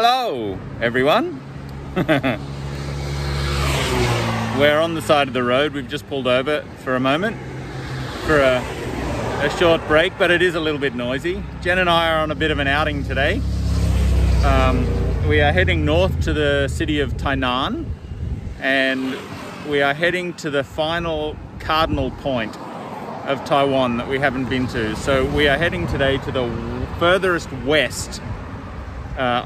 Hello, everyone. We're on the side of the road. We've just pulled over for a moment for a, a, short break, but it is a little bit noisy. Jen and I are on a bit of an outing today. Um, we are heading north to the city of Tainan and we are heading to the final cardinal point of Taiwan that we haven't been to. So we are heading today to the furthest west uh,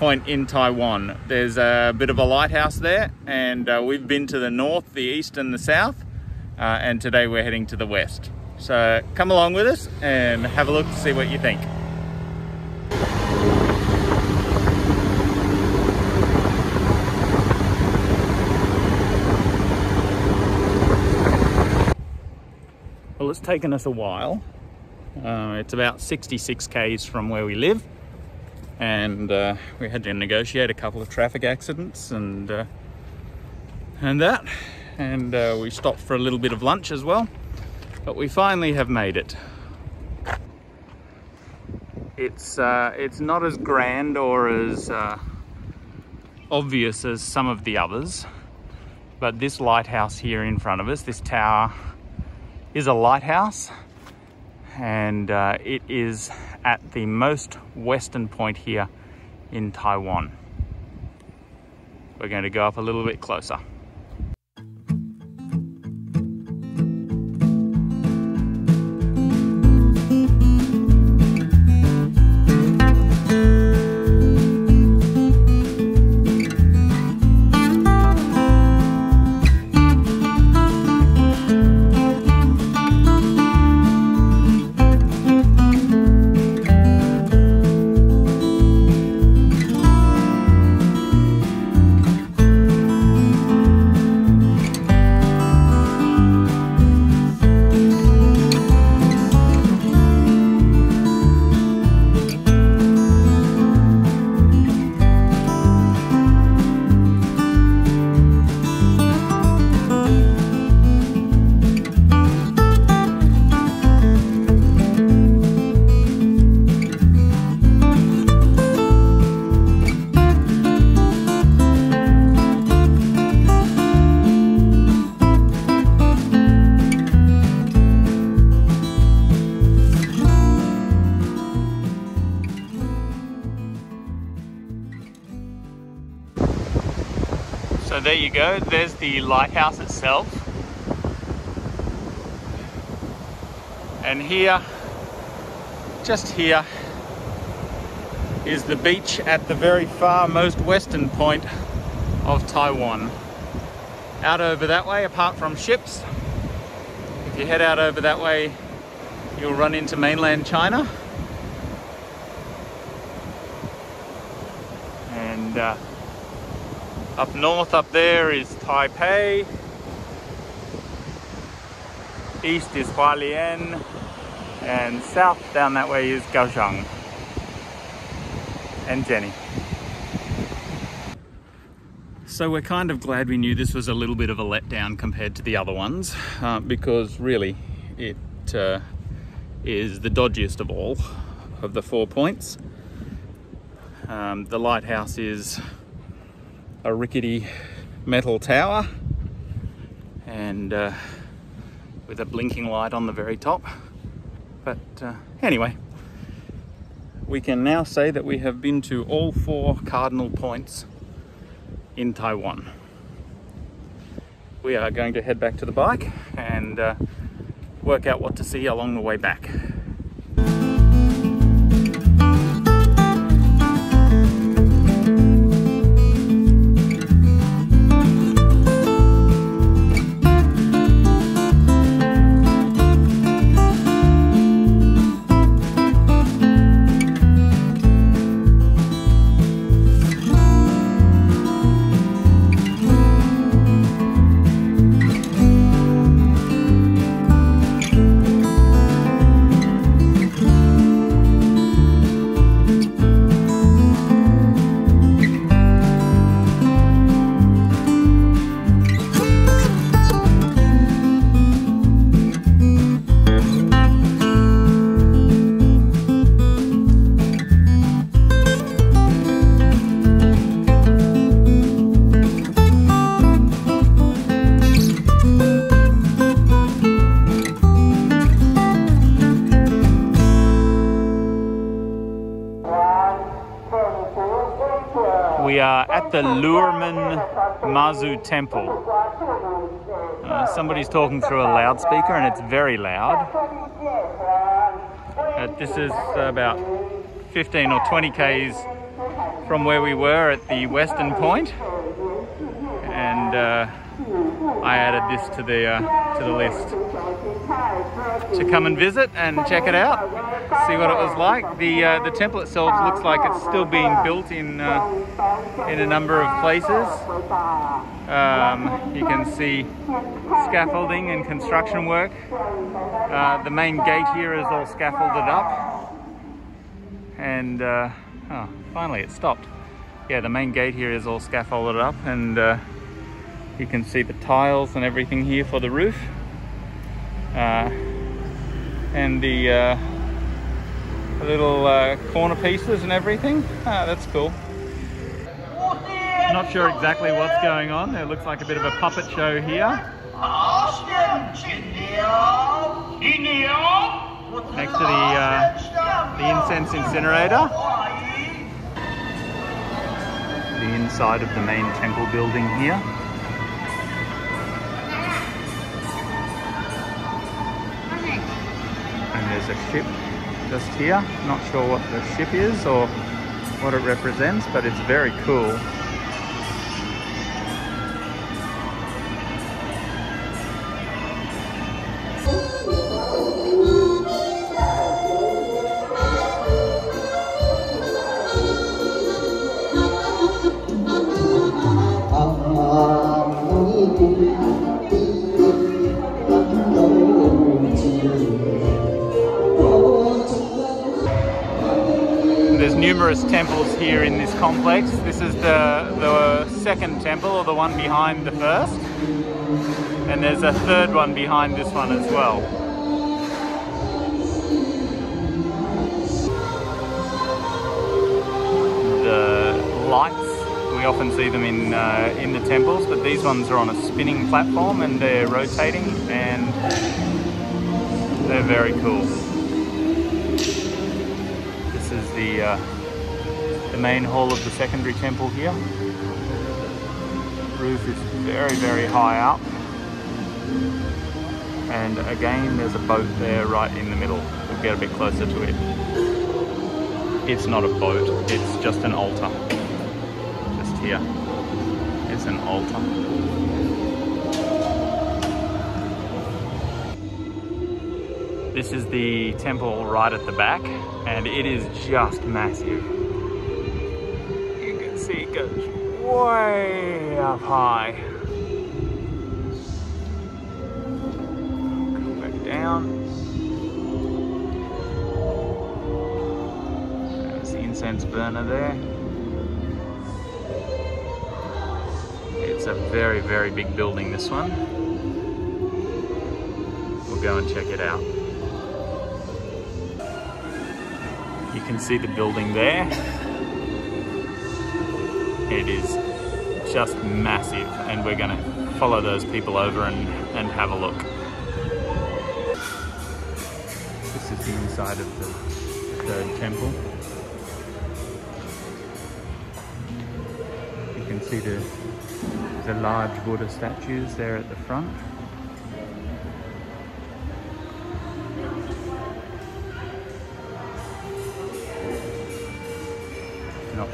point in Taiwan. There's a bit of a lighthouse there and uh, we've been to the north, the east and the south uh, and today we're heading to the west. So come along with us and have a look to see what you think. Well, it's taken us a while. Uh, it's about 66 k's from where we live and uh, we had to negotiate a couple of traffic accidents and uh, and that. And uh, we stopped for a little bit of lunch as well but we finally have made it. It's uh, it's not as grand or as uh, obvious as some of the others but this lighthouse here in front of us this tower is a lighthouse and uh, it is at the most western point here in Taiwan. We're going to go up a little bit closer. So there you go, there's the lighthouse itself. And here, just here, is the beach at the very far most western point of Taiwan. Out over that way, apart from ships, if you head out over that way, you'll run into mainland China. And uh, up north up there is Taipei. East is Hualien. And south down that way is Kaohsiung. And Jenny. So we're kind of glad we knew this was a little bit of a letdown compared to the other ones uh, because really it uh, is the dodgiest of all of the four points. Um, the lighthouse is a rickety metal tower and uh, with a blinking light on the very top. But uh, anyway, we can now say that we have been to all four cardinal points in Taiwan. We are going to head back to the bike and uh, work out what to see along the way back. The Luerhmen Mazu Temple. Uh, somebody's talking through a loudspeaker and it's very loud. Uh, this is about 15 or 20 k's from where we were at the western point and uh, I added this to the uh, to the list to come and visit and check it out, see what it was like. The uh, the temple itself looks like it's still being built in uh, in a number of places. Um, you can see scaffolding and construction work. Uh, the main gate here is all scaffolded up, and uh, oh, finally it stopped. Yeah, the main gate here is all scaffolded up and uh, you can see the tiles and everything here for the roof. Uh, and the uh, little uh, corner pieces and everything. Ah, that's cool. Not sure exactly what's going on. It looks like a bit of a puppet show here. Next to the, uh, the incense incinerator. The inside of the main temple building here. A ship just here. Not sure what the ship is or what it represents, but it's very cool. Numerous temples here in this complex. This is the, the second temple, or the one behind the first. And there's a third one behind this one as well. The lights, we often see them in, uh, in the temples, but these ones are on a spinning platform and they're rotating and they're very cool. This is the uh, the main hall of the secondary temple here. Roof is very, very high up. And again, there's a boat there right in the middle. We'll get a bit closer to it. It's not a boat, it's just an altar. Just here. It's an altar. This is the temple right at the back and it is just massive it goes way up high. Come back down. There's the incense burner there. It's a very, very big building, this one. We'll go and check it out. You can see the building there. It is just massive and we're going to follow those people over and, and have a look. This is the inside of the third temple. You can see the, the large Buddha statues there at the front.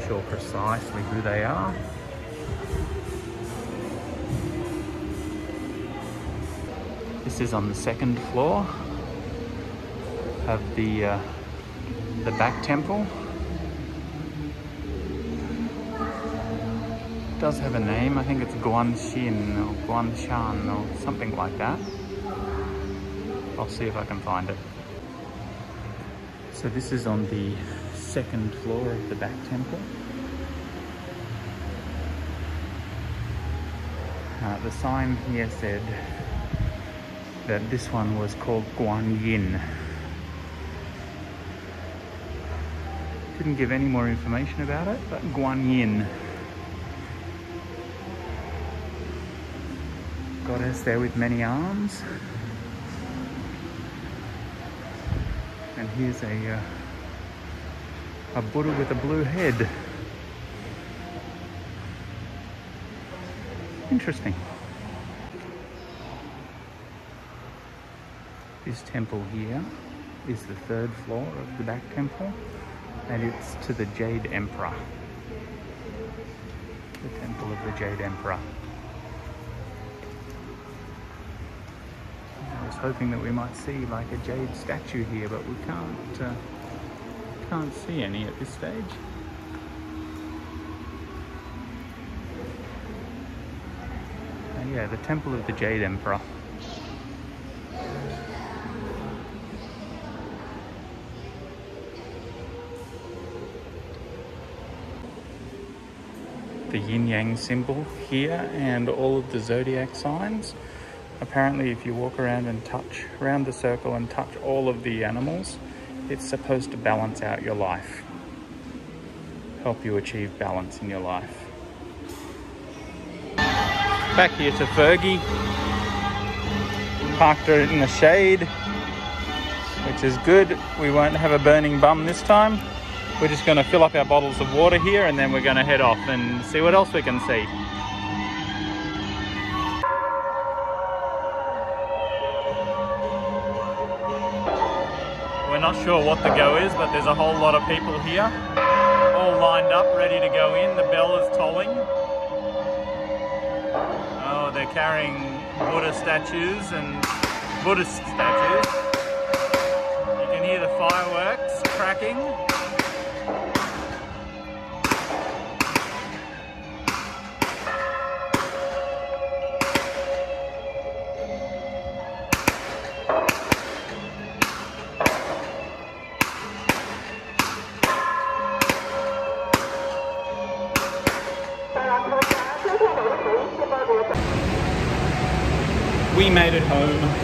Sure precisely who they are. This is on the second floor of the uh, the back temple. It does have a name. I think it's Guanxin or Guanshan or something like that. I'll see if I can find it. So this is on the second floor of the back temple. Uh, the sign here said that this one was called Guan Yin. Didn't give any more information about it, but Guan Yin. Goddess there with many arms. And here's a uh, a Buddha with a blue head. Interesting. This temple here is the third floor of the back temple and it's to the Jade Emperor. The temple of the Jade Emperor. I was hoping that we might see like a jade statue here, but we can't uh, can't see any at this stage. Yeah, the Temple of the Jade Emperor. The yin yang symbol here and all of the zodiac signs. Apparently, if you walk around and touch around the circle and touch all of the animals, it's supposed to balance out your life, help you achieve balance in your life. Back here to Fergie, parked her in the shade, which is good. We won't have a burning bum this time. We're just going to fill up our bottles of water here and then we're going to head off and see what else we can see. We're not sure what the go is, but there's a whole lot of people here, all lined up, ready to go in. The bell is tolling. They're carrying Buddha statues and Buddhist statues. You can hear the fireworks cracking. Made it home.